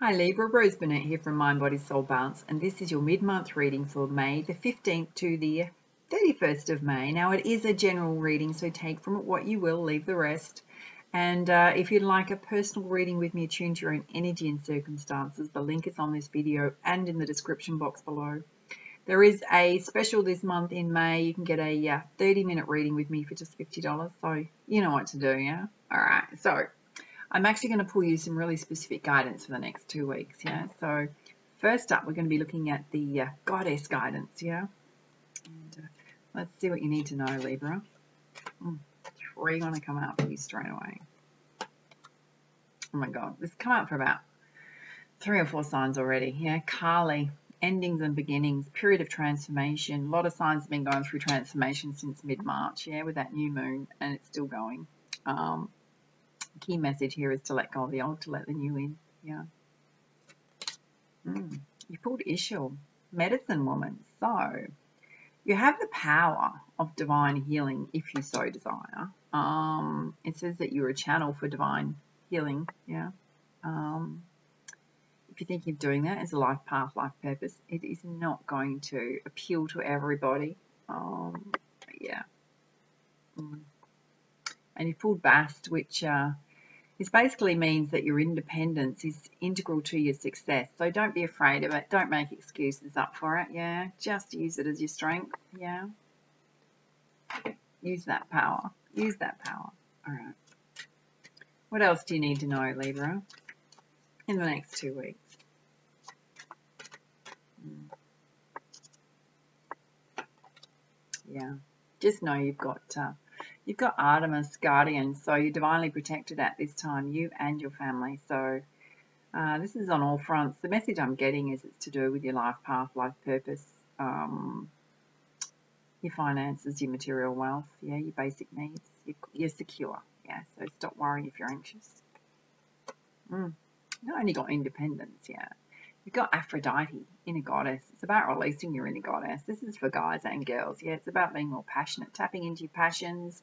Hi Libra, Rose Burnett here from Mind Body Soul Balance, and this is your mid-month reading for May the 15th to the 31st of May. Now it is a general reading, so take from it what you will, leave the rest. And uh, if you'd like a personal reading with me attuned to your own energy and circumstances, the link is on this video and in the description box below. There is a special this month in May. You can get a uh, 30 minute reading with me for just $50. So you know what to do, yeah? All right. So I'm actually going to pull you some really specific guidance for the next two weeks, yeah? So first up, we're going to be looking at the uh, goddess guidance, yeah? And, uh, let's see what you need to know, Libra. Mm, three going to come out for you straight away. Oh my God, this come out for about three or four signs already, yeah? Kali, endings and beginnings, period of transformation. A lot of signs have been going through transformation since mid-March, yeah, with that new moon, and it's still going. Um, key message here is to let go of the old, to let the new in. Yeah. Mm. You pulled Ixchel, medicine woman. So you have the power of divine healing if you so desire. Um, it says that you're a channel for divine healing. Yeah. Um, if you're thinking of doing that as a life path, life purpose, it is not going to appeal to everybody. Um, yeah. Mm. And you pulled Bast, which uh, this basically means that your independence is integral to your success. So don't be afraid of it. Don't make excuses up for it. Yeah. Just use it as your strength. Yeah. Use that power. Use that power. All right. What else do you need to know, Libra, in the next two weeks? Hmm. Yeah. Just know you've got uh, You've got Artemis Guardian, so you're divinely protected at this time, you and your family. So uh, this is on all fronts. The message I'm getting is it's to do with your life path, life purpose, um, your finances, your material wealth, yeah, your basic needs. You're, you're secure, yeah. So stop worrying if you're anxious. Mm. Not only got independence, yeah. You've got Aphrodite, inner goddess. It's about releasing your inner goddess. This is for guys and girls. Yeah, it's about being more passionate, tapping into your passions,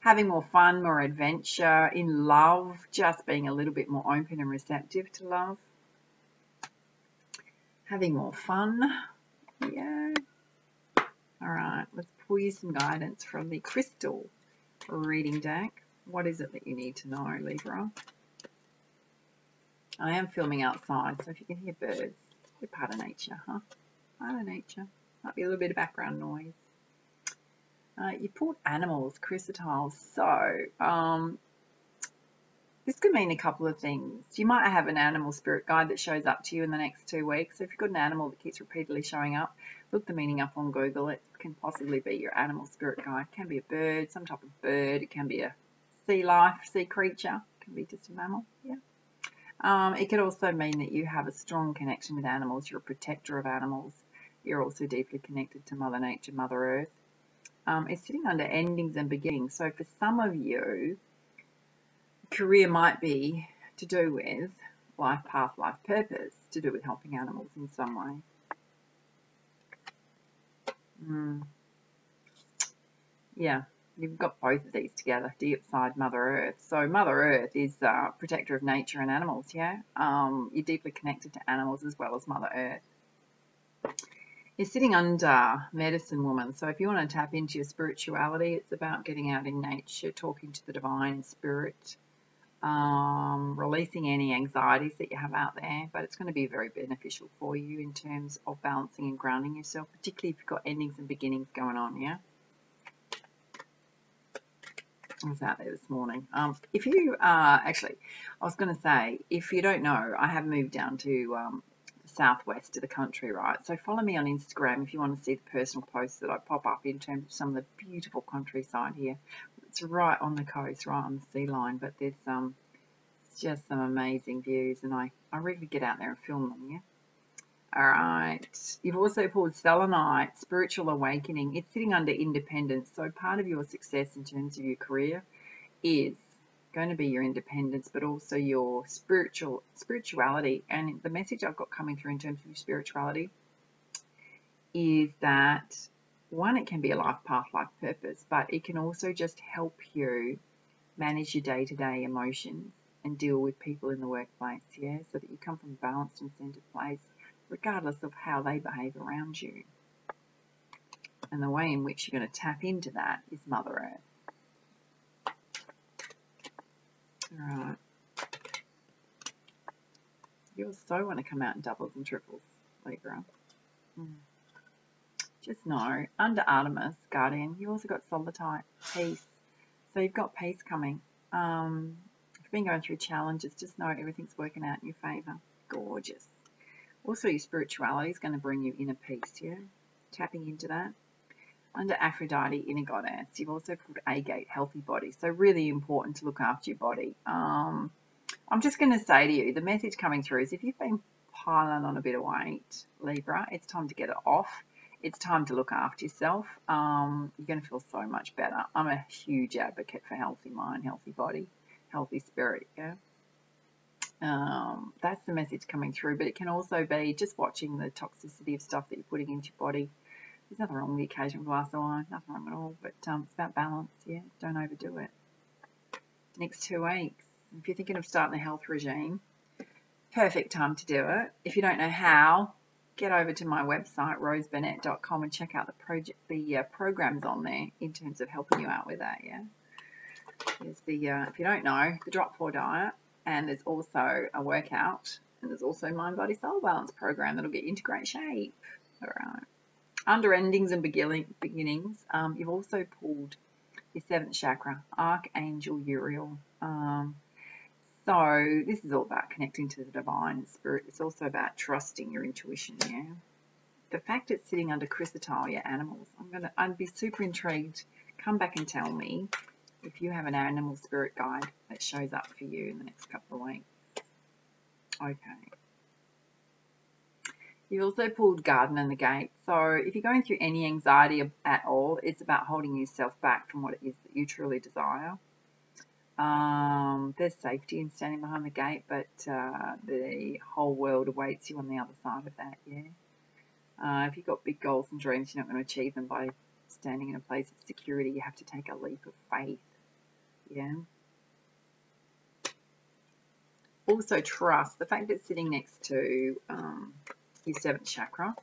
having more fun, more adventure, in love, just being a little bit more open and receptive to love. Having more fun. Yeah. All right, let's pull you some guidance from the crystal reading deck. What is it that you need to know, Libra? I am filming outside, so if you can hear birds, we're part of nature, huh? Part of nature. Might be a little bit of background noise. Uh, you pulled animals, chrysotile. So, um, this could mean a couple of things. You might have an animal spirit guide that shows up to you in the next two weeks. So if you've got an animal that keeps repeatedly showing up, look the meaning up on Google. It can possibly be your animal spirit guide. It can be a bird, some type of bird. It can be a sea life, sea creature. It can be just a mammal. Yeah. Um, it could also mean that you have a strong connection with animals. You're a protector of animals. You're also deeply connected to Mother Nature, Mother Earth. Um, it's sitting under endings and beginnings. So for some of you, career might be to do with life path, life purpose, to do with helping animals in some way. Mm. Yeah you've got both of these together, deep side Mother Earth. So Mother Earth is uh, protector of nature and animals, yeah? Um, you're deeply connected to animals as well as Mother Earth. You're sitting under Medicine Woman. So if you want to tap into your spirituality, it's about getting out in nature, talking to the divine spirit, um, releasing any anxieties that you have out there. But it's going to be very beneficial for you in terms of balancing and grounding yourself, particularly if you've got endings and beginnings going on, yeah? Out there this morning. Um, if you uh, actually, I was going to say, if you don't know, I have moved down to um, southwest of the country, right? So follow me on Instagram if you want to see the personal posts that I pop up in terms of some of the beautiful countryside here. It's right on the coast, right on the sea line, but there's um, just some amazing views, and I, I really get out there and film them, yeah? All right. You've also pulled selenite, spiritual awakening. It's sitting under independence. So part of your success in terms of your career is going to be your independence, but also your spiritual spirituality. And the message I've got coming through in terms of your spirituality is that one, it can be a life path, life purpose, but it can also just help you manage your day-to-day -day emotions and deal with people in the workplace, yeah, so that you come from a balanced and centered place, regardless of how they behave around you. And the way in which you're going to tap into that is Mother Earth. Right. You'll so want to come out in doubles and triples, Libra. Mm. Just know, under Artemis, Guardian, you also got Solitite, peace. So you've got peace coming. Um, if you've been going through challenges, just know everything's working out in your favour. Gorgeous. Also, your spirituality is going to bring you inner peace, yeah? Tapping into that. Under Aphrodite, inner goddess, you've also put Agate, healthy body. So really important to look after your body. Um, I'm just going to say to you, the message coming through is if you've been piling on a bit of weight, Libra, it's time to get it off. It's time to look after yourself. Um, you're going to feel so much better. I'm a huge advocate for healthy mind, healthy body, healthy spirit. Yeah. Um, that's the message coming through, but it can also be just watching the toxicity of stuff that you're putting into your body. There's nothing wrong with the occasional glass of wine, nothing wrong at all, but um, it's about balance, yeah, don't overdo it. Next two weeks, if you're thinking of starting a health regime, perfect time to do it. If you don't know how, get over to my website, roseburnett.com, and check out the project, the uh, programs on there in terms of helping you out with that, yeah. There's the, uh, if you don't know, the Drop 4 diet, and there's also a workout, and there's also Mind Body Soul Balance program that'll get you into great shape. All right. Under endings and beginnings, um, you've also pulled your seventh chakra, Archangel Uriel. Um, so this is all about connecting to the divine spirit. It's also about trusting your intuition, yeah. The fact it's sitting under chrysotile, your animals, I'm gonna I'd be super intrigued. Come back and tell me if you have an animal spirit guide that shows up for you in the next couple of weeks. Okay. You've also pulled garden and the gate. So if you're going through any anxiety at all, it's about holding yourself back from what it is that you truly desire. Um, there's safety in standing behind the gate, but uh, the whole world awaits you on the other side of that, yeah. Uh, if you've got big goals and dreams, you're not going to achieve them by standing in a place of security. You have to take a leap of faith, yeah. Also trust, the fact that it's sitting next to um, your seventh chakra.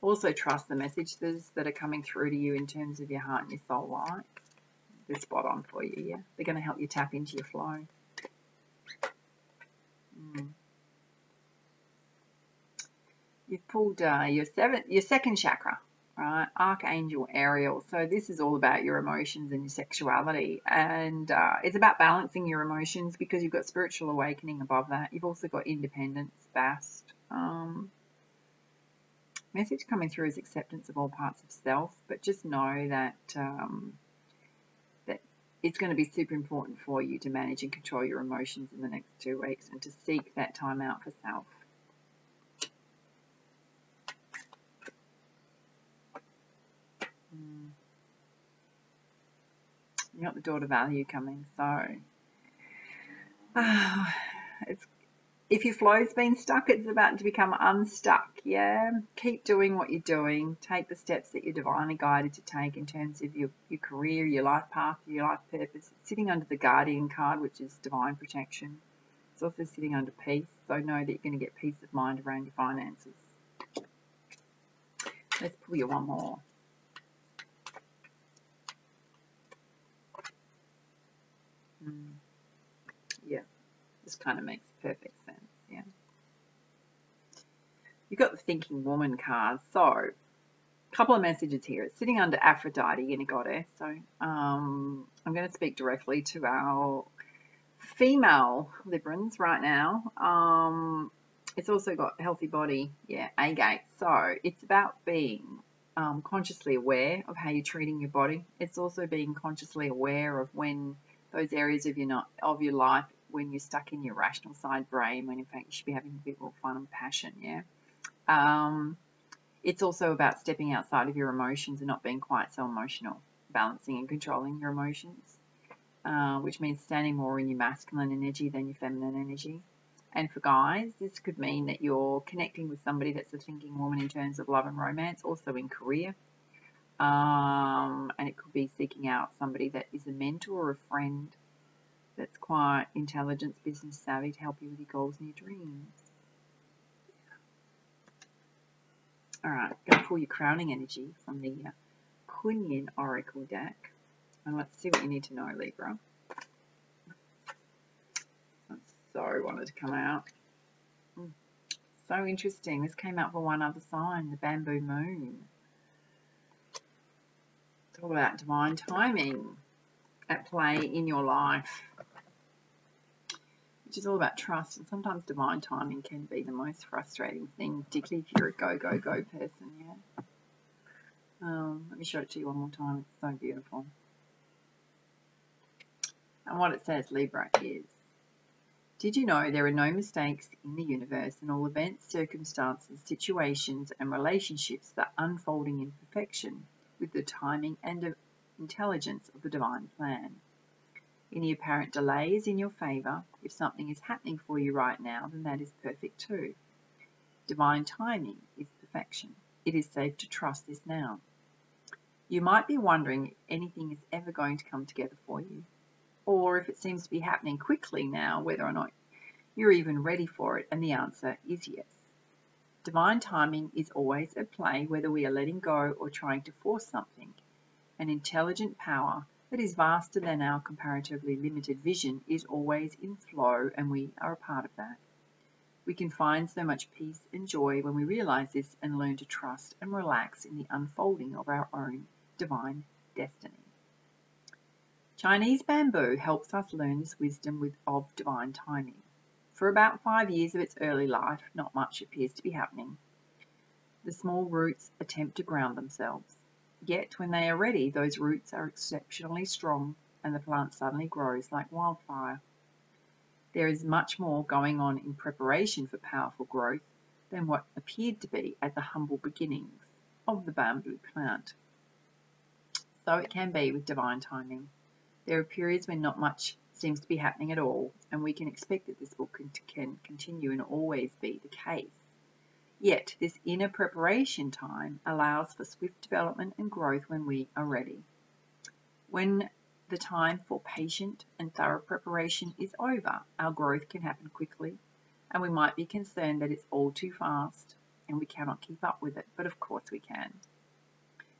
Also trust the messages that are coming through to you in terms of your heart and your soul light they're spot on for you, yeah? They're going to help you tap into your flow. Mm. You've pulled uh, your seventh, your second chakra, right? Archangel Ariel. So this is all about your emotions and your sexuality, and uh, it's about balancing your emotions because you've got spiritual awakening above that. You've also got independence, Bast. Um, message coming through is acceptance of all parts of self, but just know that um, it's going to be super important for you to manage and control your emotions in the next two weeks and to seek that time out for self. Mm. You got the daughter value coming, so it's if your flow's been stuck, it's about to become unstuck. Yeah, keep doing what you're doing. Take the steps that you're divinely guided to take in terms of your, your career, your life path, your life purpose. It's sitting under the Guardian card, which is divine protection. It's also sitting under peace, so know that you're going to get peace of mind around your finances. Let's pull you one more. Mm. Yeah, this kind of makes perfect sense. Yeah. You've got the Thinking Woman card. So, a couple of messages here. It's sitting under Aphrodite in a goddess. So, um, I'm going to speak directly to our female Librans right now. Um, it's also got healthy body, yeah, agate. So, it's about being um, consciously aware of how you're treating your body. It's also being consciously aware of when those areas of your not, of your life when you're stuck in your rational side brain, when in fact you should be having a bit more fun and passion, yeah. Um, it's also about stepping outside of your emotions and not being quite so emotional, balancing and controlling your emotions, uh, which means standing more in your masculine energy than your feminine energy. And for guys, this could mean that you're connecting with somebody that's a thinking woman in terms of love and romance, also in career. Um, and it could be seeking out somebody that is a mentor or a friend that's quite intelligence, business savvy to help you with your goals and your dreams. All right, to pull your crowning energy from the uh, Kuan Oracle deck. And let's see what you need to know, Libra. I so wanted to come out. Hmm. So interesting. This came out for one other sign, the bamboo moon. It's all about divine timing at play in your life which is all about trust. And sometimes divine timing can be the most frustrating thing, particularly if you're a go, go, go person. Yeah. Um, let me show it to you one more time. It's so beautiful. And what it says, Libra, is Did you know there are no mistakes in the universe and all events, circumstances, situations, and relationships that are unfolding in perfection with the timing and intelligence of the divine plan? Any apparent delay is in your favour. If something is happening for you right now, then that is perfect too. Divine timing is perfection. It is safe to trust this now. You might be wondering if anything is ever going to come together for you, or if it seems to be happening quickly now, whether or not you're even ready for it, and the answer is yes. Divine timing is always at play whether we are letting go or trying to force something. An intelligent power that is vaster than our comparatively limited vision is always in flow and we are a part of that. We can find so much peace and joy when we realize this and learn to trust and relax in the unfolding of our own divine destiny. Chinese bamboo helps us learn this wisdom with, of divine timing. For about five years of its early life, not much appears to be happening. The small roots attempt to ground themselves. Yet when they are ready, those roots are exceptionally strong and the plant suddenly grows like wildfire. There is much more going on in preparation for powerful growth than what appeared to be at the humble beginnings of the bamboo plant. So it can be with divine timing. There are periods when not much seems to be happening at all, and we can expect that this book can, can continue and always be the case. Yet this inner preparation time allows for swift development and growth when we are ready. When the time for patient and thorough preparation is over, our growth can happen quickly and we might be concerned that it's all too fast and we cannot keep up with it, but of course we can.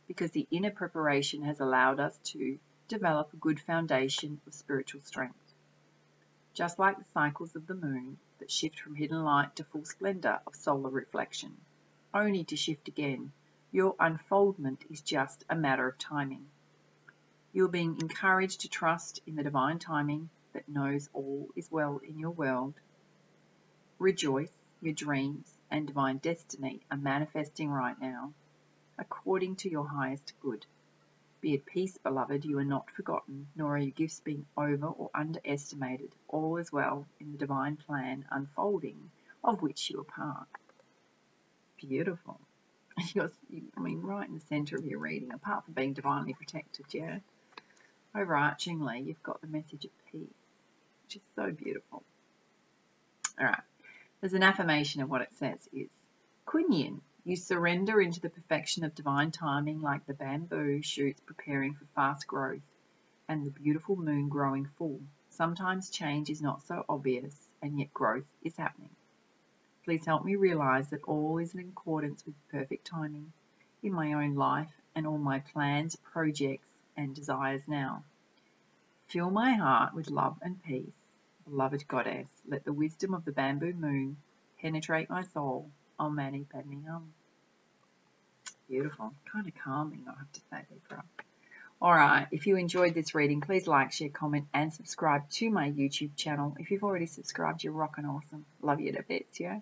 Because the inner preparation has allowed us to develop a good foundation of spiritual strength. Just like the cycles of the moon, that shift from hidden light to full splendor of solar reflection, only to shift again. Your unfoldment is just a matter of timing. You're being encouraged to trust in the divine timing that knows all is well in your world. Rejoice, your dreams and divine destiny are manifesting right now, according to your highest good. Be at peace, beloved, you are not forgotten, nor are your gifts being over or underestimated. All is well in the divine plan unfolding, of which you are part. Beautiful. You're, I mean, right in the centre of your reading, apart from being divinely protected, yeah. Overarchingly, you've got the message of peace, which is so beautiful. All right. There's an affirmation of what it says is Kuan Yin you surrender into the perfection of divine timing like the bamboo shoots preparing for fast growth and the beautiful moon growing full. Sometimes change is not so obvious and yet growth is happening. Please help me realize that all is in accordance with perfect timing in my own life and all my plans, projects, and desires now. Fill my heart with love and peace. Beloved Goddess, let the wisdom of the bamboo moon penetrate my soul Om Mani Padme Hum. Beautiful. Kind of calming, I have to say, Libra. All right, if you enjoyed this reading, please like, share, comment, and subscribe to my YouTube channel. If you've already subscribed, you're rocking awesome. Love you to bits, yeah?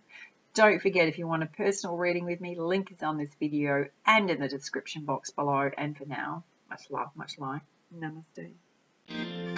Don't forget, if you want a personal reading with me, link is on this video and in the description box below. And for now, much love, much light. Namaste.